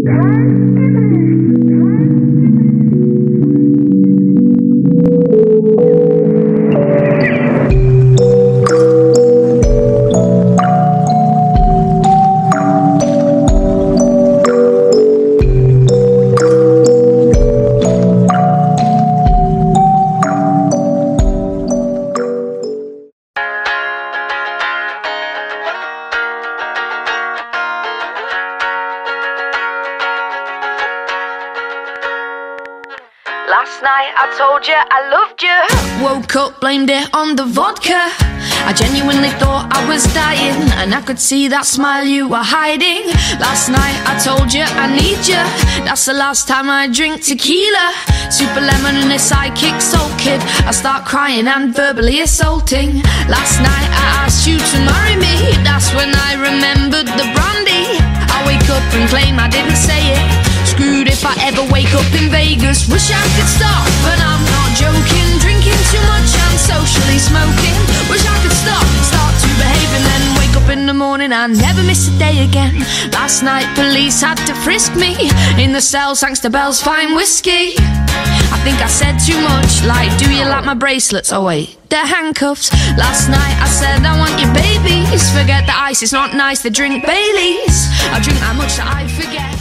Yes, it is. Last night I told you I loved you. Woke up, blamed it on the vodka. I genuinely thought I was dying, and I could see that smile you were hiding. Last night I told you I need you. That's the last time I drink tequila. Super lemon and a sidekick soul kid. I start crying and verbally assaulting. Last night I asked you to marry me. That's when I remembered the brandy. I wake up and claim I Vegas. Wish I could stop, but I'm not joking. Drinking too much and socially smoking. Wish I could stop, start to behave, and then wake up in the morning and never miss a day again. Last night, police had to frisk me in the cell thanks to Bell's fine whiskey. I think I said too much, like, do you like my bracelets? Oh, wait, they're handcuffs. Last night I said, I want your babies. Forget the ice, it's not nice to drink Baileys. I drink that much that I forget.